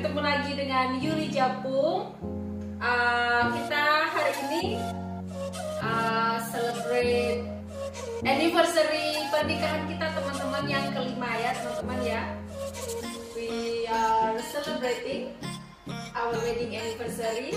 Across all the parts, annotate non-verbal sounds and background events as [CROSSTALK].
ketemu lagi dengan Yuli Japung. Uh, kita hari ini uh, celebrate anniversary pernikahan kita teman-teman yang kelima ya teman-teman ya. We are celebrating our wedding anniversary.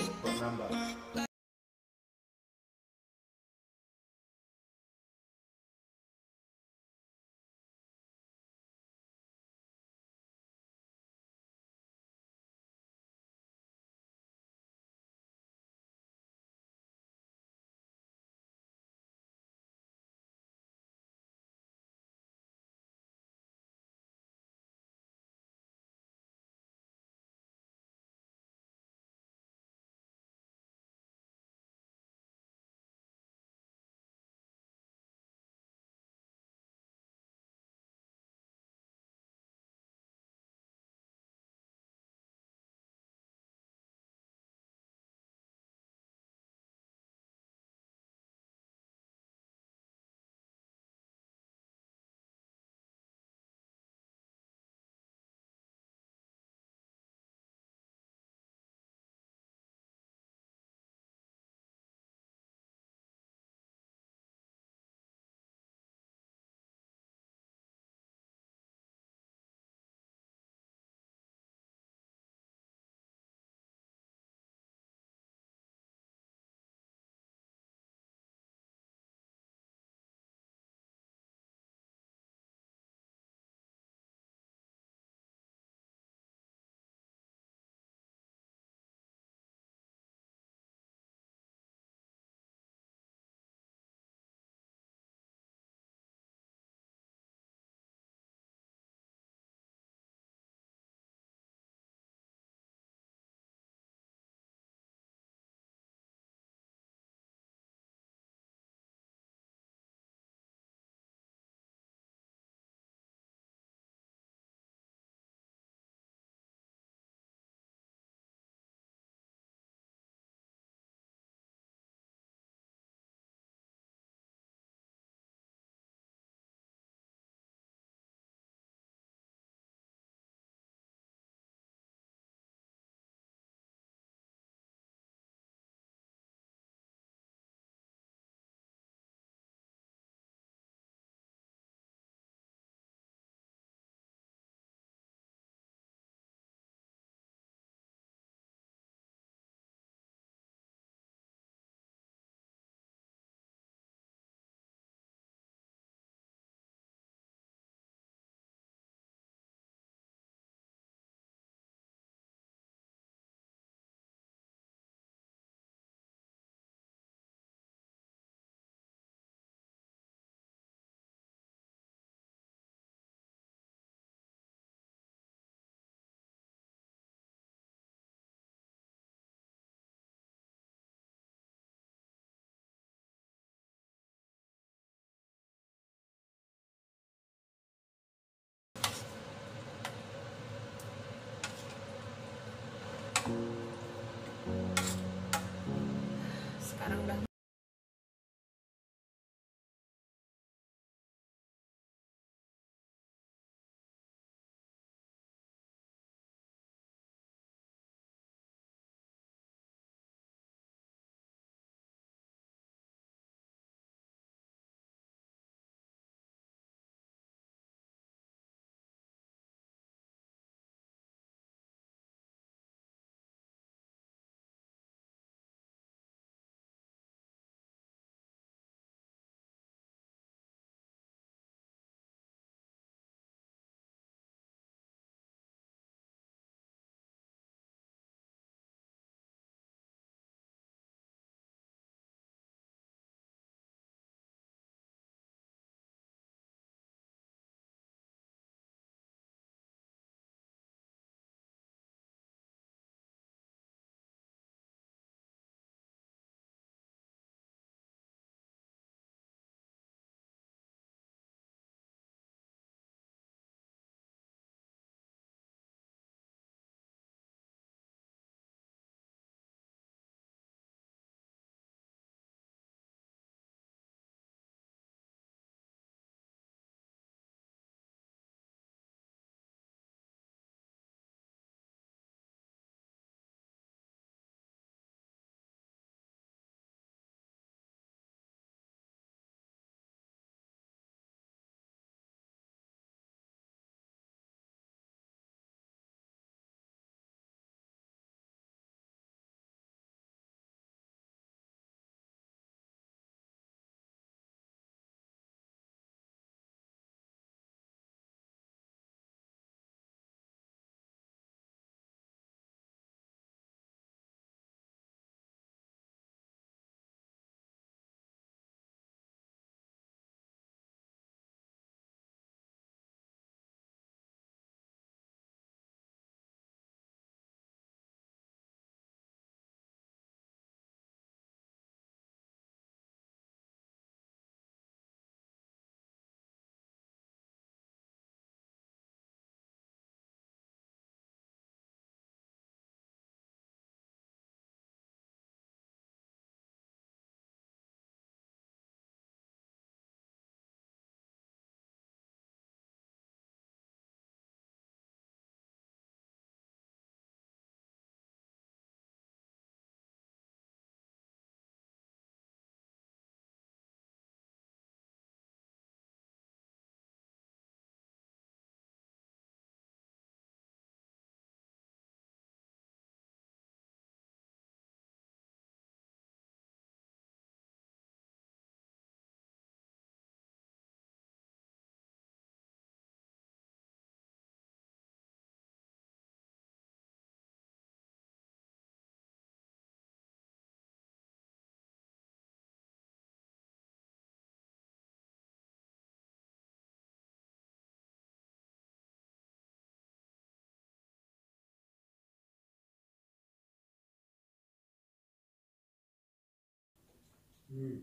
Hmm.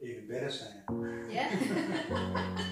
Even better, Sam. Yeah. [LAUGHS]